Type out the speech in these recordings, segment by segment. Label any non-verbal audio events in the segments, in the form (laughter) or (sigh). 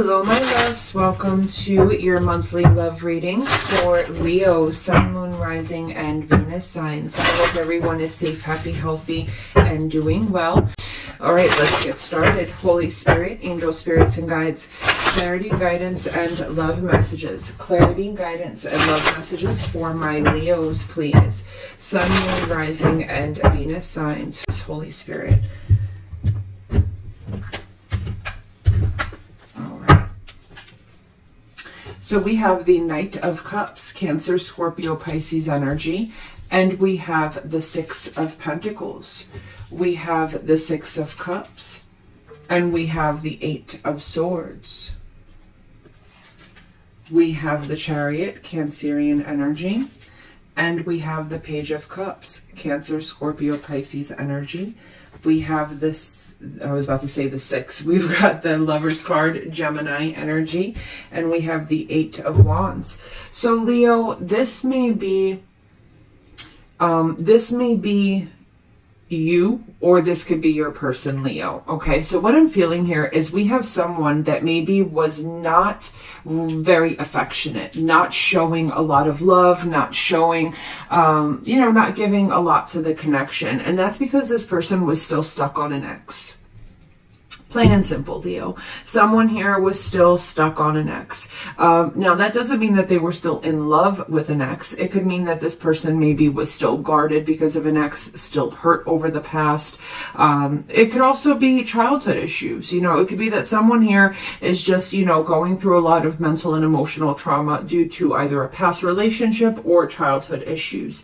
Hello, my loves. Welcome to your monthly love reading for Leo, Sun, Moon, Rising, and Venus signs. I hope everyone is safe, happy, healthy, and doing well. All right, let's get started. Holy Spirit, angel spirits and guides, clarity, guidance, and love messages. Clarity, guidance, and love messages for my Leos, please. Sun, Moon, Rising, and Venus signs. Holy Spirit. So we have the Knight of Cups, Cancer, Scorpio, Pisces energy, and we have the Six of Pentacles. We have the Six of Cups, and we have the Eight of Swords. We have the Chariot, Cancerian energy, and we have the Page of Cups, Cancer, Scorpio, Pisces energy, we have this, I was about to say the six. (laughs) We've got the Lover's card, Gemini energy, and we have the Eight of Wands. So Leo, this may be, um, this may be you or this could be your person leo. Okay so what i'm feeling here is we have someone that maybe was not very affectionate not showing a lot of love not showing um, you know not giving a lot to the connection. And that's because this person was still stuck on an ex Plain and simple, Leo. Someone here was still stuck on an ex. Um, now, that doesn't mean that they were still in love with an ex. It could mean that this person maybe was still guarded because of an ex, still hurt over the past. Um, it could also be childhood issues. You know, it could be that someone here is just, you know, going through a lot of mental and emotional trauma due to either a past relationship or childhood issues.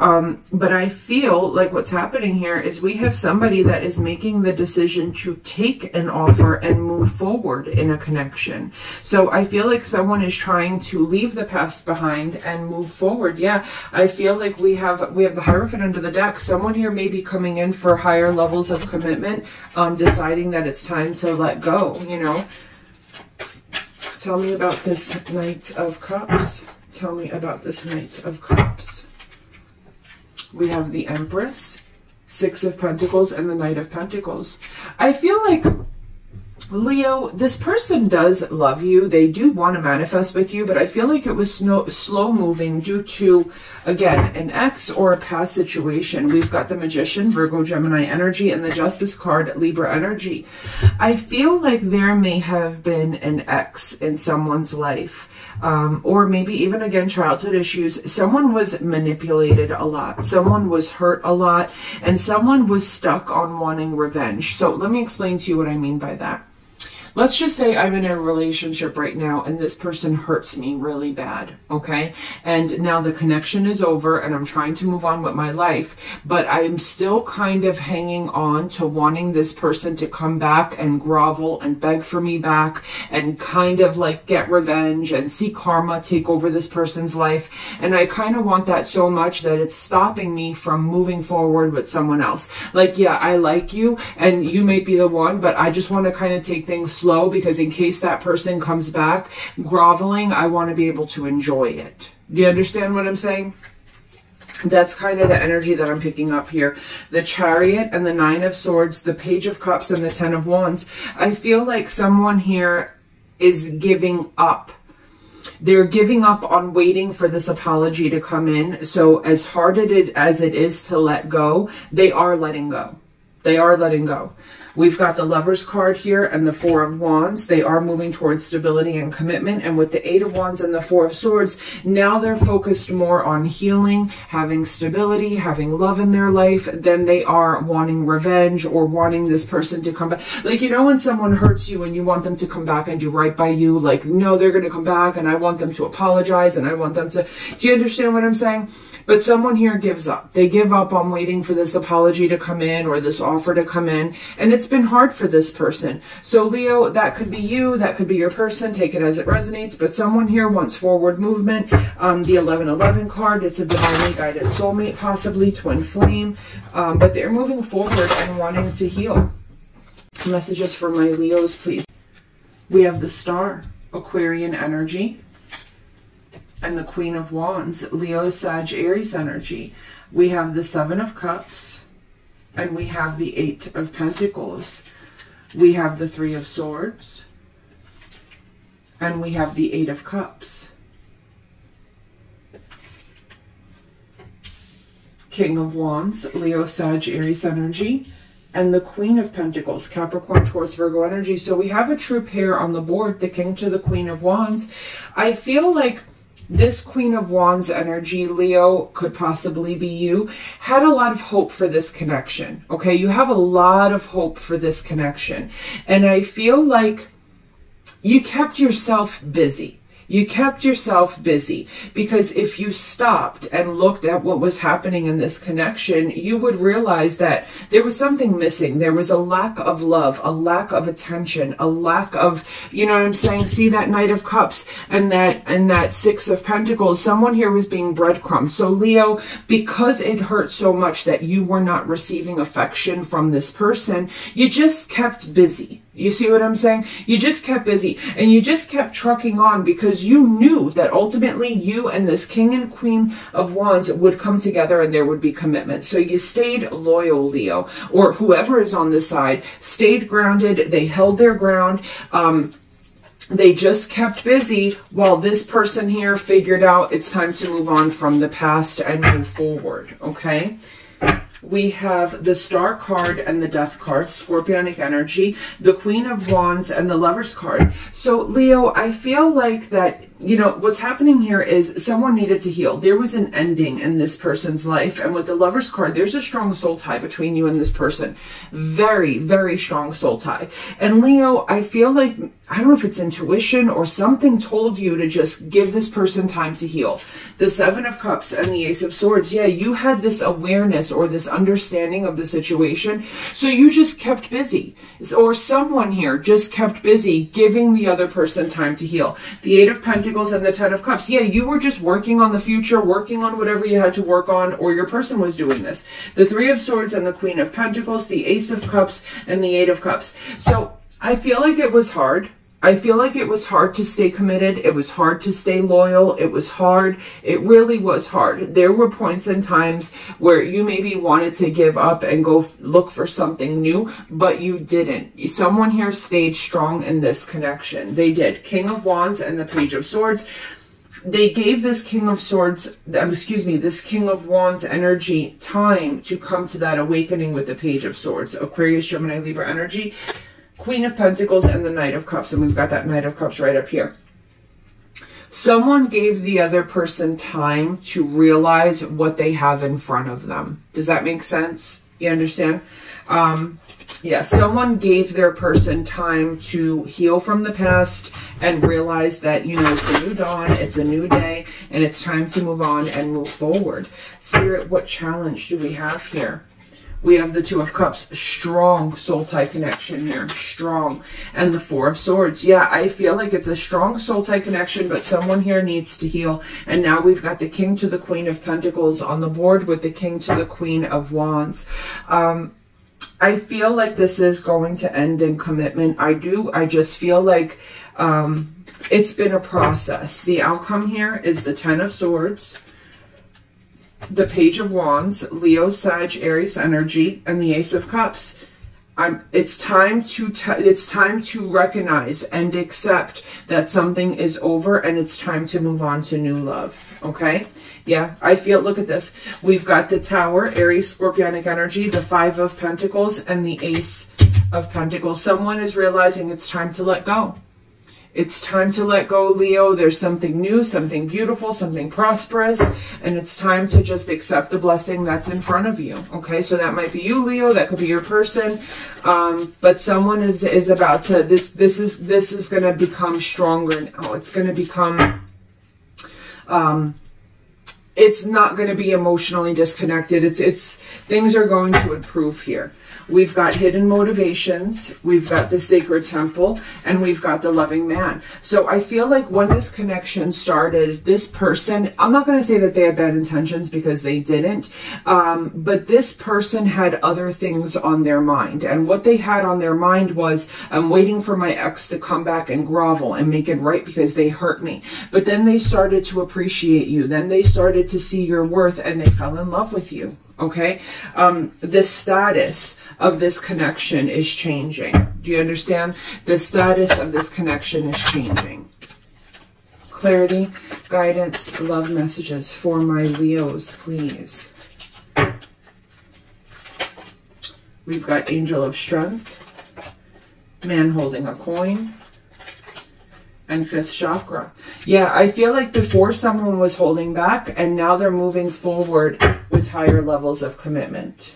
Um, but I feel like what's happening here is we have somebody that is making the decision to take an offer and move forward in a connection. So I feel like someone is trying to leave the past behind and move forward. Yeah, I feel like we have we have the Hierophant under the deck. Someone here may be coming in for higher levels of commitment, um, deciding that it's time to let go, you know. Tell me about this Knight of Cups. Tell me about this Knight of Cups. We have the Empress. Six of Pentacles and the Knight of Pentacles. I feel like Leo, this person does love you. They do want to manifest with you, but I feel like it was slow, slow moving due to, again, an ex or a past situation. We've got the Magician, Virgo, Gemini energy, and the Justice card, Libra energy. I feel like there may have been an ex in someone's life um, or maybe even again childhood issues someone was manipulated a lot someone was hurt a lot and someone was stuck on wanting revenge so let me explain to you what i mean by that let's just say I'm in a relationship right now and this person hurts me really bad, okay? And now the connection is over and I'm trying to move on with my life, but I'm still kind of hanging on to wanting this person to come back and grovel and beg for me back and kind of like get revenge and see karma take over this person's life. And I kind of want that so much that it's stopping me from moving forward with someone else. Like, yeah, I like you and you may be the one, but I just want to kind of take things slow because in case that person comes back groveling, I want to be able to enjoy it. Do you understand what I'm saying? That's kind of the energy that I'm picking up here. The Chariot and the Nine of Swords, the Page of Cups and the Ten of Wands. I feel like someone here is giving up. They're giving up on waiting for this apology to come in. So as hard it, as it is to let go, they are letting go. They are letting go. We've got the Lover's card here and the Four of Wands. They are moving towards stability and commitment. And with the Eight of Wands and the Four of Swords, now they're focused more on healing, having stability, having love in their life than they are wanting revenge or wanting this person to come back. Like, you know, when someone hurts you and you want them to come back and do right by you, like, no, they're going to come back and I want them to apologize and I want them to, do you understand what I'm saying? But someone here gives up. They give up on waiting for this apology to come in or this offer to come in. And it's been hard for this person. So Leo, that could be you. That could be your person. Take it as it resonates. But someone here wants forward movement. Um, the 1111 card, it's a divinely guided soulmate, possibly twin flame. Um, but they're moving forward and wanting to heal. Messages for my Leos, please. We have the star, Aquarian energy and the Queen of Wands, Leo, Sag, Aries energy. We have the Seven of Cups and we have the Eight of Pentacles. We have the Three of Swords. and we have the Eight of Cups. King of Wands, Leo, Sag, Aries energy, and the Queen of Pentacles, Capricorn, Taurus, Virgo energy. So we have a true pair on the board, the King to the Queen of Wands. I feel like this Queen of Wands energy, Leo, could possibly be you, had a lot of hope for this connection. Okay, you have a lot of hope for this connection. And I feel like you kept yourself busy. You kept yourself busy because if you stopped and looked at what was happening in this connection, you would realize that there was something missing. There was a lack of love, a lack of attention, a lack of, you know what I'm saying? See that Knight of Cups and that, and that Six of Pentacles. Someone here was being breadcrumbed. So Leo, because it hurt so much that you were not receiving affection from this person, you just kept busy. You see what I'm saying? You just kept busy and you just kept trucking on because you knew that ultimately you and this king and queen of wands would come together and there would be commitment. So you stayed loyal, Leo, or whoever is on this side, stayed grounded. They held their ground. Um, they just kept busy while this person here figured out it's time to move on from the past and move forward. Okay we have the Star card and the Death card, Scorpionic energy, the Queen of Wands, and the Lovers card. So, Leo, I feel like that you know, what's happening here is someone needed to heal. There was an ending in this person's life. And with the lover's card, there's a strong soul tie between you and this person. Very, very strong soul tie. And Leo, I feel like, I don't know if it's intuition or something told you to just give this person time to heal. The Seven of Cups and the Ace of Swords. Yeah, you had this awareness or this understanding of the situation. So you just kept busy. Or someone here just kept busy giving the other person time to heal. The Eight of Pentacles and the Ten of Cups. Yeah, you were just working on the future, working on whatever you had to work on, or your person was doing this. The Three of Swords and the Queen of Pentacles, the Ace of Cups and the Eight of Cups. So I feel like it was hard. I feel like it was hard to stay committed. It was hard to stay loyal. It was hard. It really was hard. There were points and times where you maybe wanted to give up and go look for something new, but you didn't. Someone here stayed strong in this connection. They did. King of Wands and the Page of Swords they gave this King of Swords, um, excuse me, this King of Wands energy time to come to that awakening with the Page of Swords. Aquarius, Gemini, Libra energy. Queen of Pentacles and the Knight of Cups. And we've got that Knight of Cups right up here. Someone gave the other person time to realize what they have in front of them. Does that make sense? You understand? Um, yeah, someone gave their person time to heal from the past and realize that, you know, it's a new dawn, it's a new day, and it's time to move on and move forward. Spirit, what challenge do we have here? We have the Two of Cups, strong soul tie connection here, strong. And the Four of Swords. Yeah, I feel like it's a strong soul tie connection, but someone here needs to heal. And now we've got the King to the Queen of Pentacles on the board with the King to the Queen of Wands. Um, I feel like this is going to end in commitment. I do. I just feel like um, it's been a process. The outcome here is the Ten of Swords the Page of Wands, Leo, Sag, Aries energy, and the Ace of Cups. I'm, it's time to it's time to recognize and accept that something is over and it's time to move on to new love. Okay? Yeah, I feel, look at this. We've got the Tower, Aries, Scorpionic energy, the Five of Pentacles, and the Ace of Pentacles. Someone is realizing it's time to let go. It's time to let go, Leo. There's something new, something beautiful, something prosperous, and it's time to just accept the blessing that's in front of you. Okay, so that might be you, Leo. That could be your person, um, but someone is is about to. This this is this is going to become stronger now. It's going to become. Um, it's not going to be emotionally disconnected. It's it's things are going to improve here. We've got hidden motivations, we've got the sacred temple, and we've got the loving man. So I feel like when this connection started, this person, I'm not going to say that they had bad intentions because they didn't, um, but this person had other things on their mind. And what they had on their mind was, I'm waiting for my ex to come back and grovel and make it right because they hurt me. But then they started to appreciate you. Then they started to see your worth and they fell in love with you okay? Um, the status of this connection is changing. Do you understand? The status of this connection is changing. Clarity, guidance, love messages for my Leos, please. We've got Angel of Strength, Man holding a coin, and fifth chakra. Yeah, I feel like before someone was holding back and now they're moving forward with higher levels of commitment.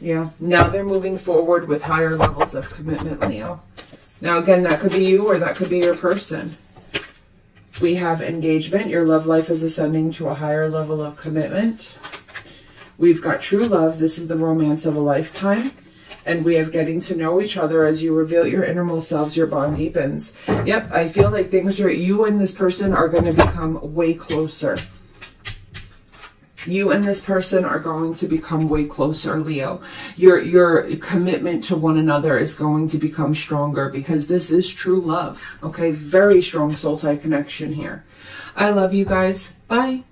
Yeah, now they're moving forward with higher levels of commitment, Leo. Now, again, that could be you or that could be your person. We have engagement. Your love life is ascending to a higher level of commitment. We've got true love. This is the romance of a lifetime. And we have getting to know each other as you reveal your innermost selves, your bond deepens. Yep, I feel like things are, you and this person are going to become way closer you and this person are going to become way closer, Leo. Your your commitment to one another is going to become stronger because this is true love. Okay, very strong soul tie connection here. I love you guys. Bye.